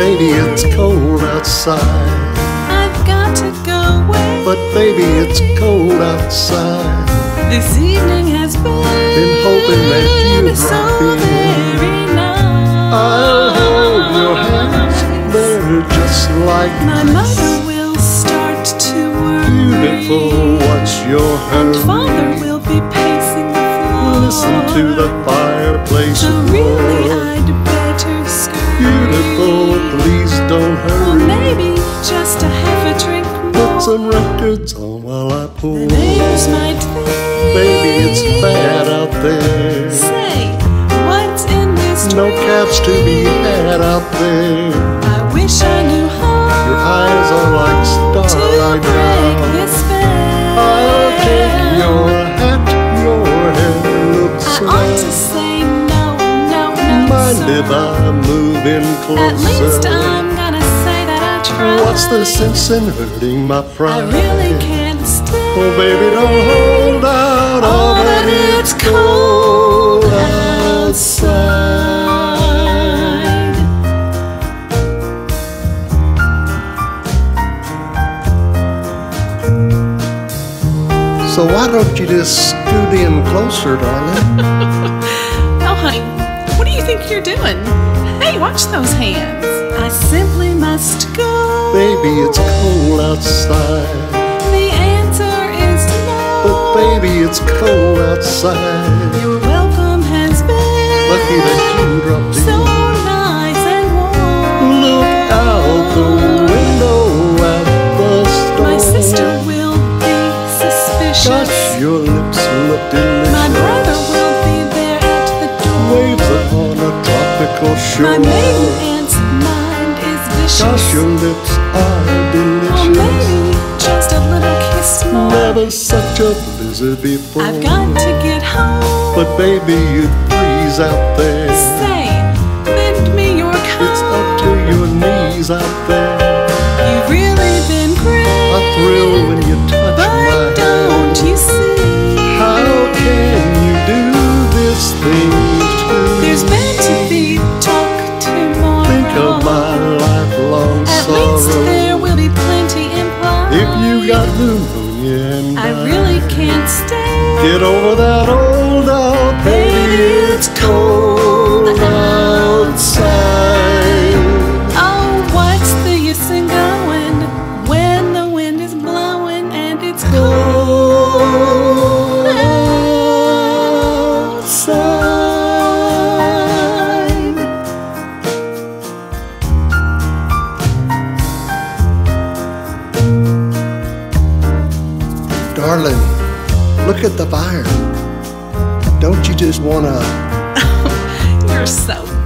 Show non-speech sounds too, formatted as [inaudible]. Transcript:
Baby, it's cold outside. I've got to go away. But baby, it's cold outside. This evening has been, Been hoping that you'd so drop in. very nice. I'll hold your hands. They're just like My mother will start to worry. beautiful. What's your And father will be pacing the floor. Listen to the fireplace So really, roar. Scurry. Beautiful, please don't Or hurry. maybe just to have a drink more. Put some records on while I pour. The neighbors might think. Baby, it's bad out there. Say, what's in this No drink? cabs to be had out there. I wish I knew how. Your eyes are like to starlight now. If I move in At least? I'm gonna say that I tried. What's the sense in hurting my friend? I really can't stay. Oh, baby, don't hold out. All that it's cold outside. So why don't you just scoot in closer, darling? [laughs] Oh, honey, do you think you're doing? Hey, watch those hands. I simply must go. Baby, it's cold outside. The answer is no. But baby, it's cold outside. Your welcome has been Lucky that you dropped so in. nice and warm. Look out the window at the storm. My sister will be suspicious. Gosh, your lips look delicious. Tropical shore. My maiden aunt's mind is vicious. Gosh, your lips are Or delicious. maybe just a little kiss more. Never such a blizzard before. I've got to get home. But baby, you'd freeze out there. Say, lend me your coat. It's up to your knees out there. You've really been great. If you got pneumonia I really can't stay. Get over that old doubt, baby, look at the fire. Don't you just wanna [laughs] You're so